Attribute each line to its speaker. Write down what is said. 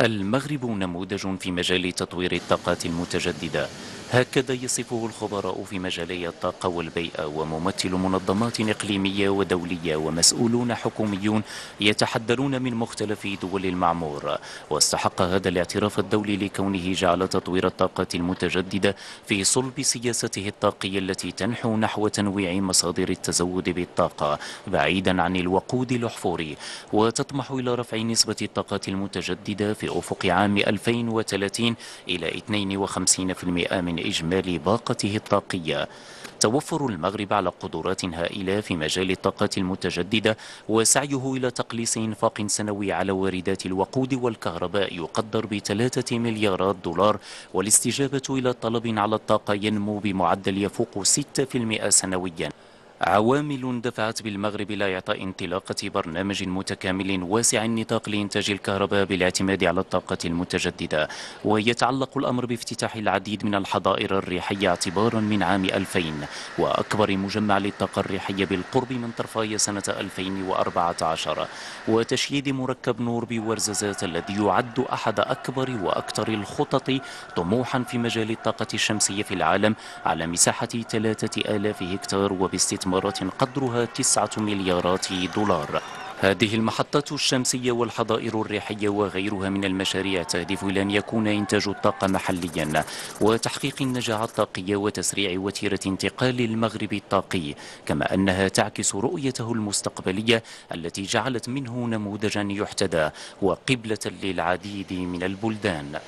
Speaker 1: المغرب نموذج في مجال تطوير الطاقات المتجددة. هكذا يصفه الخبراء في مجالي الطاقة والبيئة وممثل منظمات إقليمية ودولية ومسؤولون حكوميون يتحدرون من مختلف دول المعمور. واستحق هذا الاعتراف الدولي لكونه جعل تطوير الطاقة المتجددة في صلب سياسته الطاقية التي تنحو نحو تنويع مصادر التزود بالطاقة بعيدا عن الوقود الأحفوري. وتطمح إلى رفع نسبة الطاقة المتجددة في أفق عام 2030 إلى 52% من إجمالي باقته الطاقية. توفر المغرب على قدرات هائلة في مجال الطاقة المتجددة وسعيه إلى تقليص إنفاق سنوي على واردات الوقود والكهرباء يقدر بثلاثة مليارات دولار والاستجابة إلى طلب على الطاقة ينمو بمعدل يفوق 6% سنويا. عوامل دفعت بالمغرب إلى إعطاء انطلاقة برنامج متكامل واسع النطاق لإنتاج الكهرباء بالاعتماد على الطاقة المتجددة. ويتعلق الأمر بافتتاح العديد من الحظائر الريحية اعتبارا من عام 2000 وأكبر مجمع للطاقة الريحية بالقرب من طرفاي سنة 2014 وتشييد مركب نور بورزازات الذي يعد أحد أكبر وأكثر الخطط طموحا في مجال الطاقة الشمسية في العالم على مساحة 3000 هكتار وباستثمار استثمارات قدرها تسعة مليارات دولار. هذه المحطات الشمسية والحظائر الريحية وغيرها من المشاريع تهدف إلى أن يكون إنتاج الطاقة محليا وتحقيق النجاعة الطاقية وتسريع وتيرة انتقال المغرب الطاقي كما أنها تعكس رؤيته المستقبلية التي جعلت منه نموذجا يحتذى وقبلة للعديد من البلدان.